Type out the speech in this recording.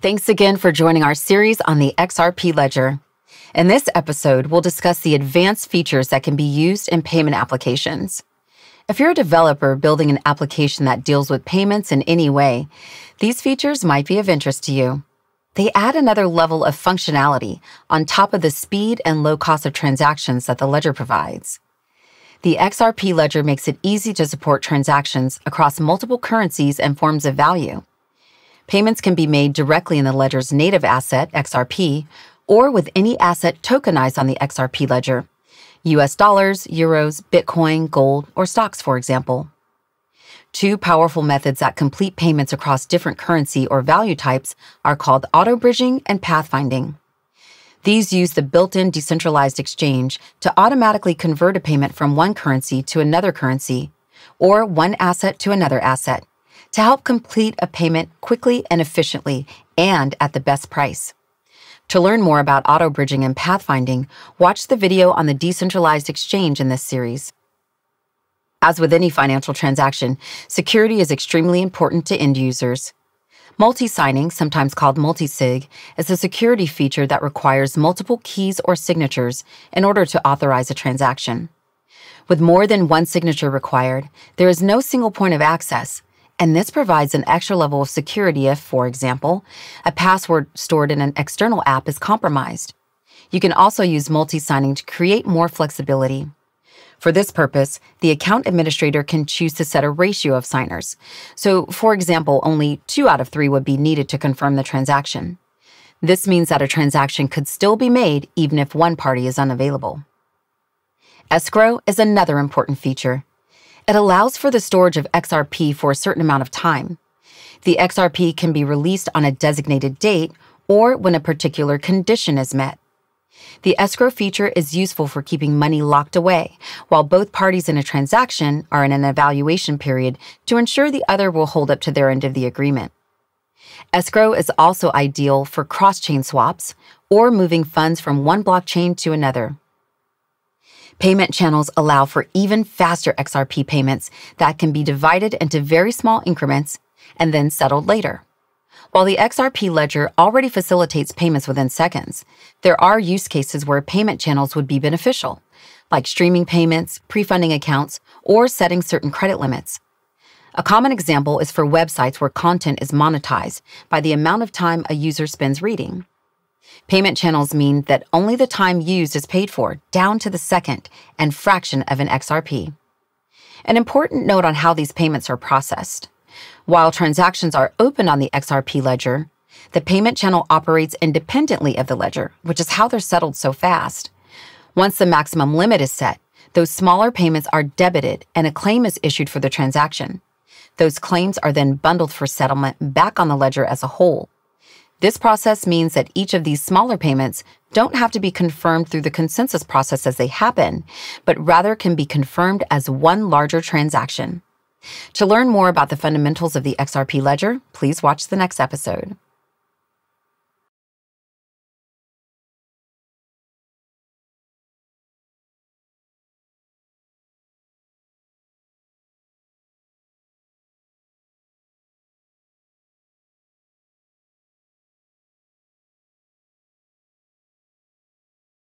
Thanks again for joining our series on the XRP Ledger. In this episode, we'll discuss the advanced features that can be used in payment applications. If you're a developer building an application that deals with payments in any way, these features might be of interest to you. They add another level of functionality on top of the speed and low cost of transactions that the ledger provides. The XRP ledger makes it easy to support transactions across multiple currencies and forms of value. Payments can be made directly in the ledger's native asset, XRP, or with any asset tokenized on the XRP ledger US dollars, euros, Bitcoin, gold, or stocks, for example. Two powerful methods that complete payments across different currency or value types are called auto bridging and pathfinding. These use the built in decentralized exchange to automatically convert a payment from one currency to another currency, or one asset to another asset, to help complete a payment quickly and efficiently and at the best price. To learn more about auto bridging and pathfinding, watch the video on the decentralized exchange in this series. As with any financial transaction, security is extremely important to end users. Multi signing, sometimes called multi sig, is a security feature that requires multiple keys or signatures in order to authorize a transaction. With more than one signature required, there is no single point of access, and this provides an extra level of security if, for example, a password stored in an external app is compromised. You can also use multi signing to create more flexibility. For this purpose, the account administrator can choose to set a ratio of signers. So, for example, only two out of three would be needed to confirm the transaction. This means that a transaction could still be made even if one party is unavailable. Escrow is another important feature. It allows for the storage of XRP for a certain amount of time. The XRP can be released on a designated date or when a particular condition is met. The escrow feature is useful for keeping money locked away while both parties in a transaction are in an evaluation period to ensure the other will hold up to their end of the agreement. Escrow is also ideal for cross chain swaps or moving funds from one blockchain to another. Payment channels allow for even faster XRP payments that can be divided into very small increments and then settled later. While the XRP ledger already facilitates payments within seconds, there are use cases where payment channels would be beneficial, like streaming payments, pre funding accounts, or setting certain credit limits. A common example is for websites where content is monetized by the amount of time a user spends reading. Payment channels mean that only the time used is paid for, down to the second and fraction of an XRP. An important note on how these payments are processed. While transactions are opened on the XRP ledger, the payment channel operates independently of the ledger, which is how they're settled so fast. Once the maximum limit is set, those smaller payments are debited and a claim is issued for the transaction. Those claims are then bundled for settlement back on the ledger as a whole. This process means that each of these smaller payments don't have to be confirmed through the consensus process as they happen, but rather can be confirmed as one larger transaction. To learn more about the fundamentals of the XRP ledger, please watch the next episode.